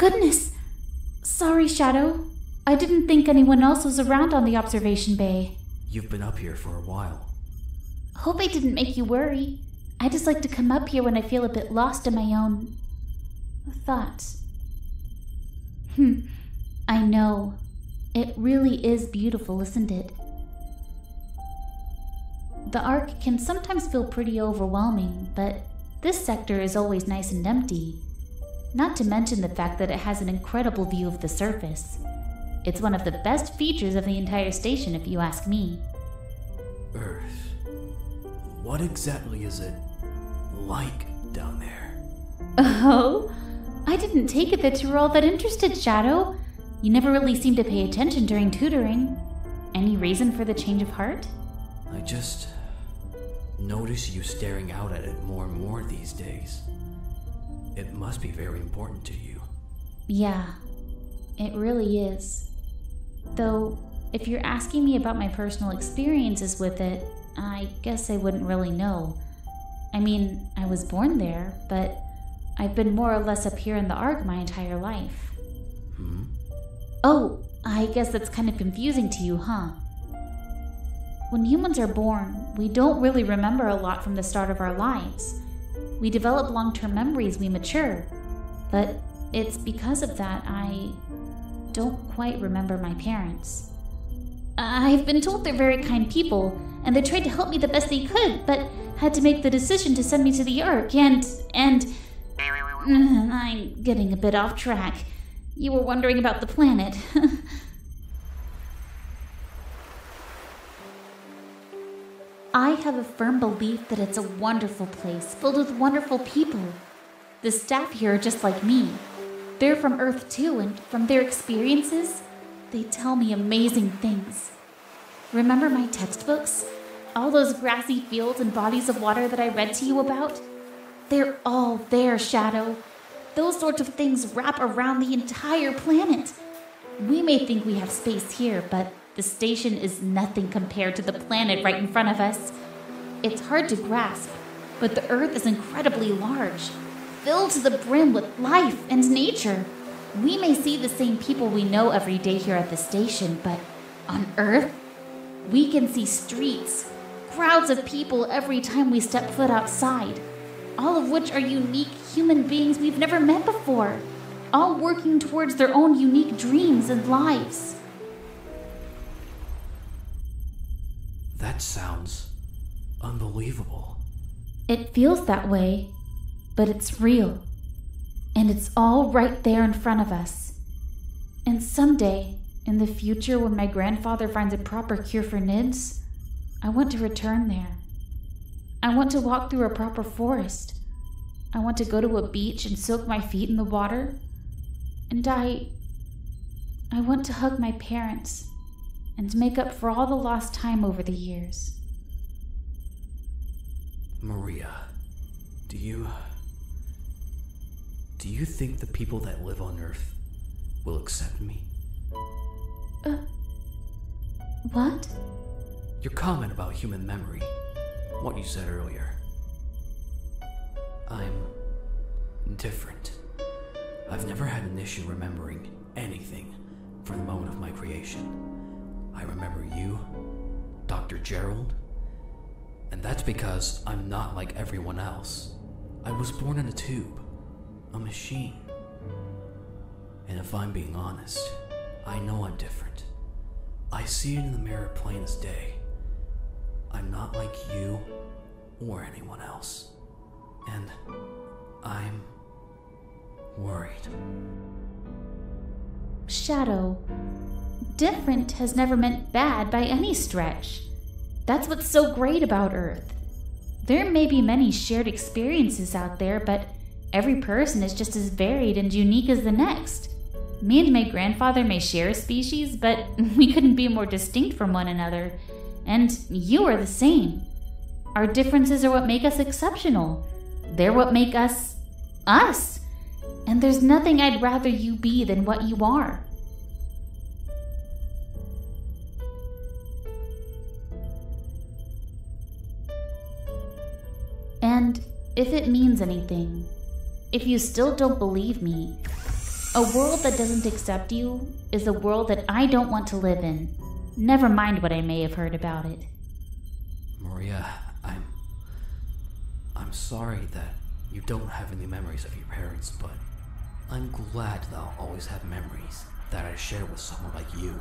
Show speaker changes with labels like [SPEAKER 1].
[SPEAKER 1] Goodness! Sorry, Shadow. I didn't think anyone else was around on the observation bay.
[SPEAKER 2] You've been up here for a while.
[SPEAKER 1] Hope I didn't make you worry. I just like to come up here when I feel a bit lost in my own thoughts. Hmm, I know. It really is beautiful, isn't it? The Ark can sometimes feel pretty overwhelming, but this sector is always nice and empty. Not to mention the fact that it has an incredible view of the surface. It's one of the best features of the entire station, if you ask me.
[SPEAKER 2] Earth. What exactly is it like down there?
[SPEAKER 1] Oh? I didn't take it that you were all that interested, Shadow. You never really seemed to pay attention during tutoring. Any reason for the change of heart?
[SPEAKER 2] I just notice you staring out at it more and more these days. It must be very important to you.
[SPEAKER 1] Yeah, it really is. Though, if you're asking me about my personal experiences with it, I guess I wouldn't really know. I mean, I was born there, but I've been more or less up here in the Ark my entire life.
[SPEAKER 2] Hmm?
[SPEAKER 1] Oh, I guess that's kind of confusing to you, huh? When humans are born, we don't really remember a lot from the start of our lives. We develop long term memories we mature. But it's because of that I don't quite remember my parents. I've been told they're very kind people, and they tried to help me the best they could, but had to make the decision to send me to the Ark, and. and. I'm getting a bit off track. You were wondering about the planet. I have a firm belief that it's a wonderful place filled with wonderful people. The staff here are just like me. They're from Earth too, and from their experiences, they tell me amazing things. Remember my textbooks? All those grassy fields and bodies of water that I read to you about? They're all there, Shadow. Those sorts of things wrap around the entire planet. We may think we have space here, but the station is nothing compared to the planet right in front of us. It's hard to grasp, but the Earth is incredibly large, filled to the brim with life and nature. We may see the same people we know every day here at the station, but on Earth, we can see streets, crowds of people every time we step foot outside, all of which are unique human beings we've never met before, all working towards their own unique dreams and lives.
[SPEAKER 2] That sounds unbelievable.
[SPEAKER 1] It feels that way, but it's real. And it's all right there in front of us. And someday, in the future, when my grandfather finds a proper cure for NIDS, I want to return there. I want to walk through a proper forest. I want to go to a beach and soak my feet in the water. And I. I want to hug my parents and make up for all the lost time over the years.
[SPEAKER 2] Maria, do you. Do you think the people that live on Earth will accept me?
[SPEAKER 1] Uh. What?
[SPEAKER 2] Your comment about human memory, what you said earlier. I'm different. I've never had an issue remembering anything from the moment of my creation. I remember you, Dr. Gerald, and that's because I'm not like everyone else. I was born in a tube, a machine. And if I'm being honest, I know I'm different. I see it in the mirror plain as day. I'm not like you or anyone else. And I'm worried.
[SPEAKER 1] Shadow. Different has never meant bad by any stretch. That's what's so great about Earth. There may be many shared experiences out there, but every person is just as varied and unique as the next. Me and my grandfather may share a species, but we couldn't be more distinct from one another. And you are the same. Our differences are what make us exceptional. They're what make us us. And there's nothing I'd rather you be than what you are. And if it means anything, if you still don't believe me, A world that doesn't accept you is a world that I don't want to live in. Never mind what I may have heard about it.
[SPEAKER 2] Maria, I'm. I'm sorry that you don't have any memories of your parents, but I'm glad that I'll always have memories that I share with someone like you.